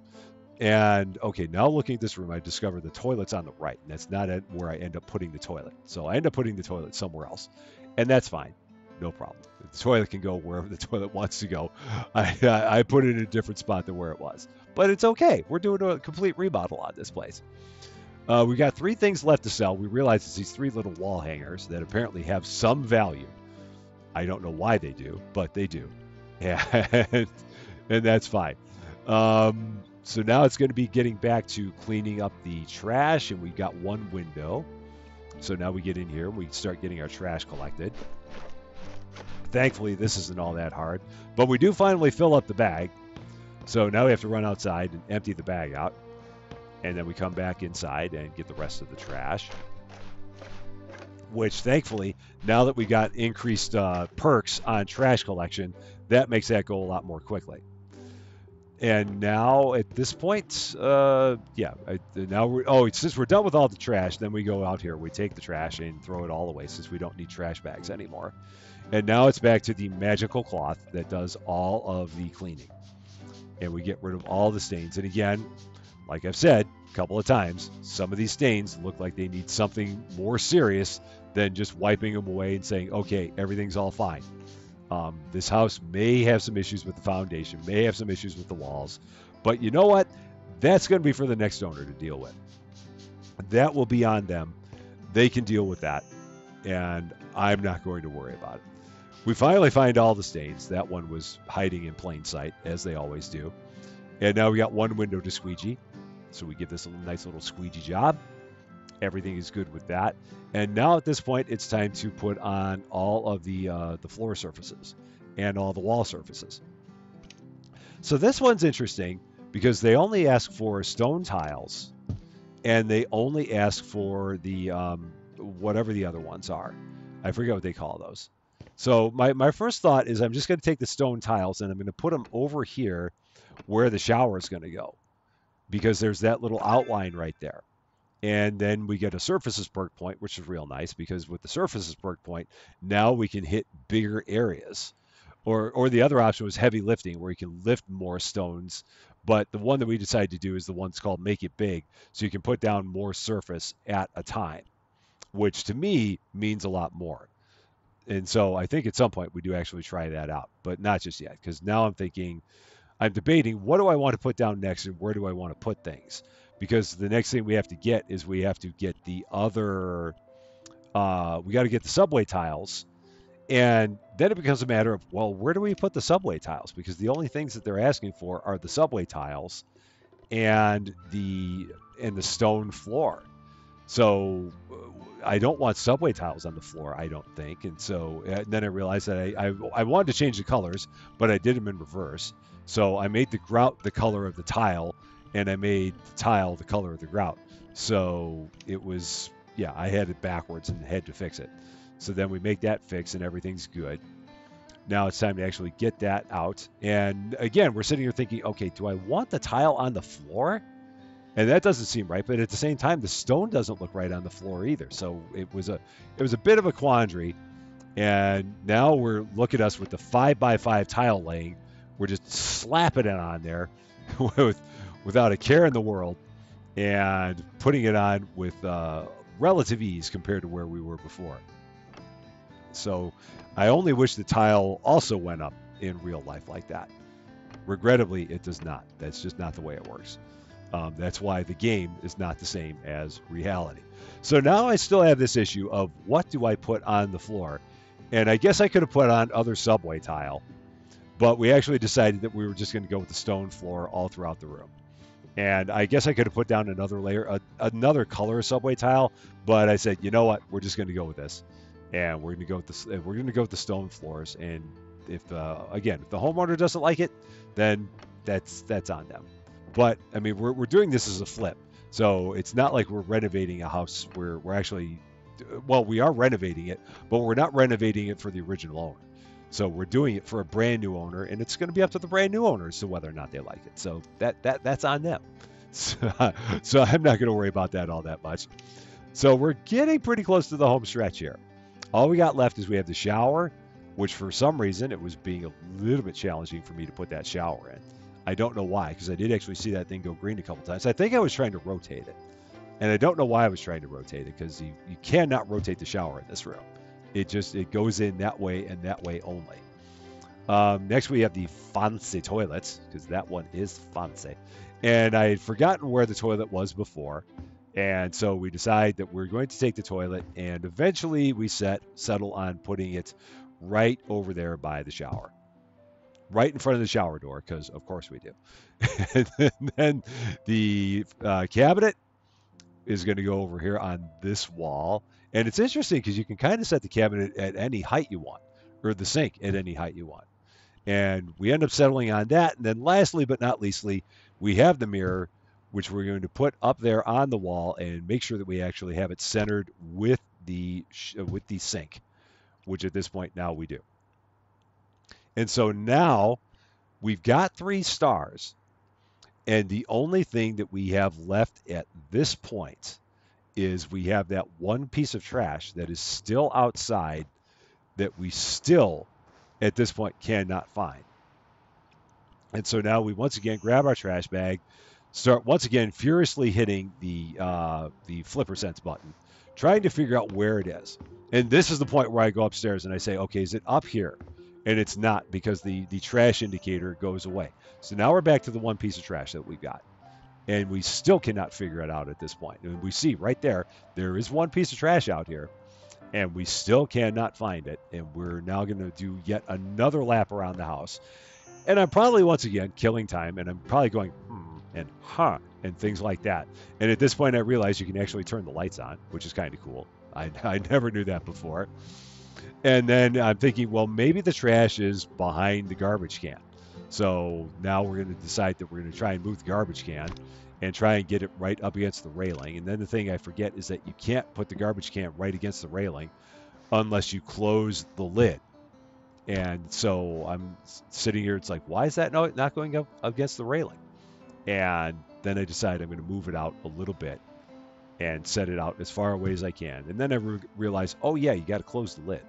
And okay, now looking at this room, I discover the toilet's on the right, and that's not where I end up putting the toilet. So I end up putting the toilet somewhere else, and that's fine no problem. The toilet can go wherever the toilet wants to go. I, I put it in a different spot than where it was, but it's okay. We're doing a complete remodel on this place. Uh, we got three things left to sell. We realize it's these three little wall hangers that apparently have some value. I don't know why they do, but they do. Yeah, and, and that's fine. Um, so now it's going to be getting back to cleaning up the trash, and we got one window. So now we get in here and we start getting our trash collected. Thankfully, this isn't all that hard. But we do finally fill up the bag. So now we have to run outside and empty the bag out. And then we come back inside and get the rest of the trash. Which, thankfully, now that we got increased uh, perks on trash collection, that makes that go a lot more quickly. And now at this point, uh, yeah, I, now we're oh, since we're done with all the trash, then we go out here, we take the trash and throw it all away since we don't need trash bags anymore. And now it's back to the magical cloth that does all of the cleaning. And we get rid of all the stains. And again, like I've said a couple of times, some of these stains look like they need something more serious than just wiping them away and saying, okay, everything's all fine. Um, this house may have some issues with the foundation, may have some issues with the walls, but you know what? That's going to be for the next owner to deal with. that will be on them. They can deal with that, and I'm not going to worry about it. We finally find all the stains. That one was hiding in plain sight, as they always do. And now we got one window to squeegee. So we give this a nice little squeegee job. Everything is good with that. And now at this point, it's time to put on all of the uh, the floor surfaces and all the wall surfaces. So this one's interesting because they only ask for stone tiles, and they only ask for the um, whatever the other ones are. I forget what they call those. So my, my first thought is I'm just going to take the stone tiles and I'm going to put them over here where the shower is going to go because there's that little outline right there. And then we get a surfaces perk point, which is real nice because with the surfaces perk point, now we can hit bigger areas. Or, or the other option was heavy lifting, where you can lift more stones. But the one that we decided to do is the one that's called Make It Big, so you can put down more surface at a time, which to me means a lot more and so I think at some point we do actually try that out, but not just yet because now I'm thinking, I'm debating what do I want to put down next and where do I want to put things because the next thing we have to get is we have to get the other, uh, we got to get the subway tiles. And then it becomes a matter of, well, where do we put the subway tiles? Because the only things that they're asking for are the subway tiles and the and the stone floor. So uh, I don't want subway tiles on the floor. I don't think. And so and then I realized that I, I, I wanted to change the colors, but I did them in reverse. So I made the grout the color of the tile, and I made the tile the color of the grout. So it was yeah, I had it backwards and had to fix it. So then we make that fix and everything's good. Now it's time to actually get that out. And again, we're sitting here thinking, okay, do I want the tile on the floor? And that doesn't seem right. But at the same time, the stone doesn't look right on the floor either. So it was a it was a bit of a quandary. And now we're look at us with the five by five tile laying. We're just slapping it on there with without a care in the world and putting it on with uh, relative ease compared to where we were before. So I only wish the tile also went up in real life like that. Regrettably, it does not. That's just not the way it works. Um, that's why the game is not the same as reality. So now I still have this issue of what do I put on the floor? And I guess I could have put on other subway tile, but we actually decided that we were just going to go with the stone floor all throughout the room. And I guess I could have put down another layer, a, another color of subway tile, but I said, you know what, we're just going to go with this, and we're going to go with the we're going to go with the stone floors. And if uh, again, if the homeowner doesn't like it, then that's that's on them. But I mean, we're, we're doing this as a flip. So it's not like we're renovating a house. We're, we're actually, well, we are renovating it, but we're not renovating it for the original owner. So we're doing it for a brand new owner, and it's going to be up to the brand new owner as to whether or not they like it. So that that that's on them. So, so I'm not going to worry about that all that much. So we're getting pretty close to the home stretch here. All we got left is we have the shower, which for some reason it was being a little bit challenging for me to put that shower in. I don't know why, because I did actually see that thing go green a couple times. I think I was trying to rotate it. And I don't know why I was trying to rotate it, because you, you cannot rotate the shower in this room. It just it goes in that way and that way only. Um, next, we have the fancy toilets, because that one is fancy. And I had forgotten where the toilet was before. And so we decide that we're going to take the toilet, and eventually we set settle on putting it right over there by the shower right in front of the shower door because of course we do. and then the uh, cabinet is going to go over here on this wall. And it's interesting because you can kind of set the cabinet at any height you want, or the sink at any height you want. And we end up settling on that. And then lastly, but not leastly, we have the mirror, which we're going to put up there on the wall and make sure that we actually have it centered with the with the sink, which at this point now we do. And so now we've got three stars. And the only thing that we have left at this point is we have that one piece of trash that is still outside that we still, at this point, cannot find. And so now we once again grab our trash bag, start once again furiously hitting the uh, the flipper sense button, trying to figure out where it is. And this is the point where I go upstairs and I say, okay, is it up here? And it's not because the the trash indicator goes away. So now we're back to the one piece of trash that we've got. And we still cannot figure it out at this point. And we see right there, there is one piece of trash out here, and we still cannot find it. And we're now going to do yet another lap around the house. And I'm probably once again killing time, and I'm probably going, hmm, and huh, and things like that. And at this point, I realize you can actually turn the lights on, which is kind of cool. I, I never knew that before. And then I'm thinking, well, maybe the trash is behind the garbage can. So now we're going to decide that we're going to try and move the garbage can and try and get it right up against the railing. And then the thing I forget is that you can't put the garbage can right against the railing unless you close the lid. And so I'm sitting here. It's like, why is that not going up against the railing? And then I decide I'm going to move it out a little bit and set it out as far away as I can. And then I re- realize, oh yeah, you got to close the lid.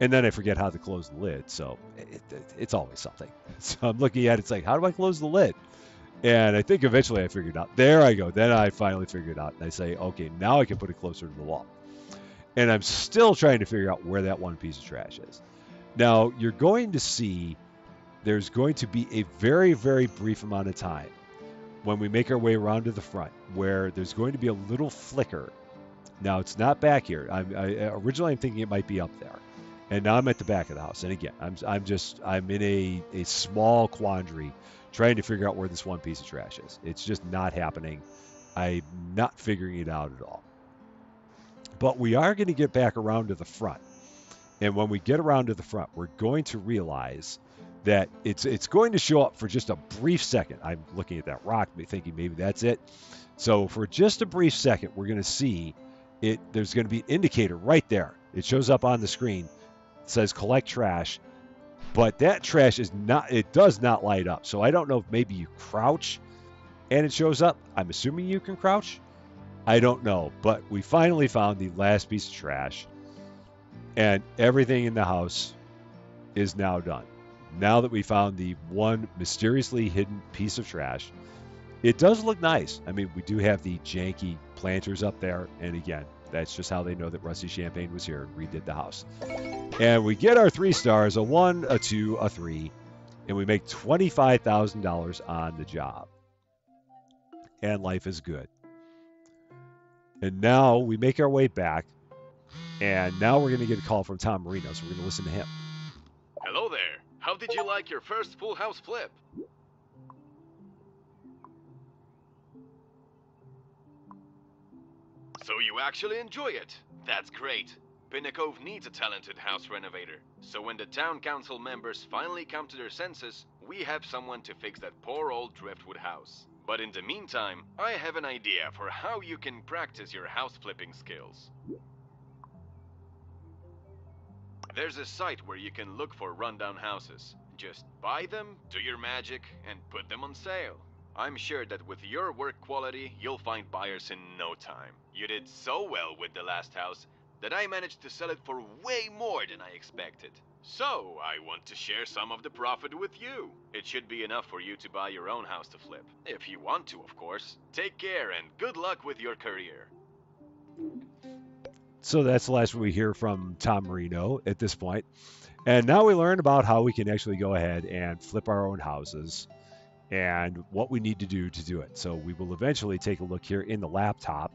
And then I forget how to close the lid. So it, it, it's always something. So I'm looking at it, it's like, how do I close the lid? And I think eventually I figured out. There I go. Then I finally figured out. And I say, okay, now I can put it closer to the wall. And I'm still trying to figure out where that one piece of trash is. Now, you're going to see there's going to be a very, very brief amount of time when we make our way around to the front, where there's going to be a little flicker. Now it's not back here. I'm, I, originally I'm thinking it might be up there, and now I'm at the back of the house. And again, I'm I'm just I'm in a a small quandary, trying to figure out where this one piece of trash is. It's just not happening. I'm not figuring it out at all. But we are going to get back around to the front, and when we get around to the front, we're going to realize that it's it's going to show up for just a brief second. I'm looking at that rock, thinking maybe that's it. So for just a brief second, we're going to see it. There's going to be an indicator right there. It shows up on the screen. Says collect trash, but that trash is not. It does not light up. So I don't know if maybe you crouch and it shows up. I'm assuming you can crouch. I don't know, but we finally found the last piece of trash, and everything in the house is now done now that we found the one mysteriously hidden piece of trash, it does look nice. I mean, we do have the janky planters up there, and again, that's just how they know that Rusty Champaign was here and redid the house. And we get our three stars a one, a two, a three, and we make $25,000 on the job. And life is good. And now we make our way back, and now we're going to get a call from Tom Marino, so we're going to listen to him. Hello there. How did you like your first full house flip? So you actually enjoy it? That's great. Pinnacove needs a talented house renovator. So when the town council members finally come to their senses, we have someone to fix that poor old driftwood house. But in the meantime, I have an idea for how you can practice your house flipping skills. There's a site where you can look for rundown houses. Just buy them, do your magic, and put them on sale. I'm sure that with your work quality, you'll find buyers in no time. You did so well with the last house that I managed to sell it for way more than I expected. So, I want to share some of the profit with you. It should be enough for you to buy your own house to flip. If you want to, of course. Take care and good luck with your career. So that's the last we hear from Tom Marino at this point. And now we learn about how we can actually go ahead and flip our own houses and what we need to do to do it. So we will eventually take a look here in the laptop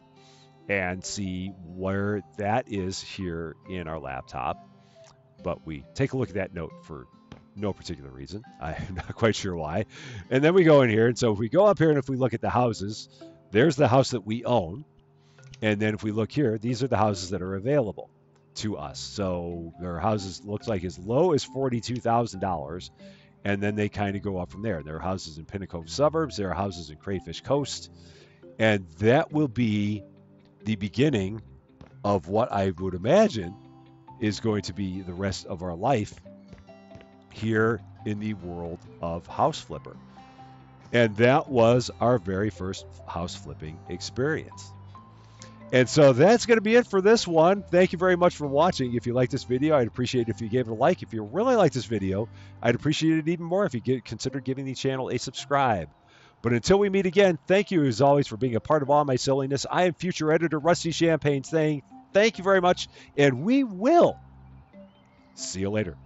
and see where that is here in our laptop. But we take a look at that note for no particular reason. I'm not quite sure why. And then we go in here. And so if we go up here and if we look at the houses, there's the house that we own. And then if we look here, these are the houses that are available to us. So their houses looks like as low as $42,000 and then they kind of go up from there. There are houses in Pinnacove suburbs, there are houses in Crayfish Coast, and that will be the beginning of what I would imagine is going to be the rest of our life here in the world of house flipper. And that was our very first house flipping experience. And so that's going to be it for this one. Thank you very much for watching. If you like this video, I'd appreciate it if you gave it a like. If you really like this video, I'd appreciate it even more if you get, consider giving the channel a subscribe. But until we meet again, thank you as always for being a part of all my silliness. I am future editor Rusty Champaign saying thank you very much, and we will see you later.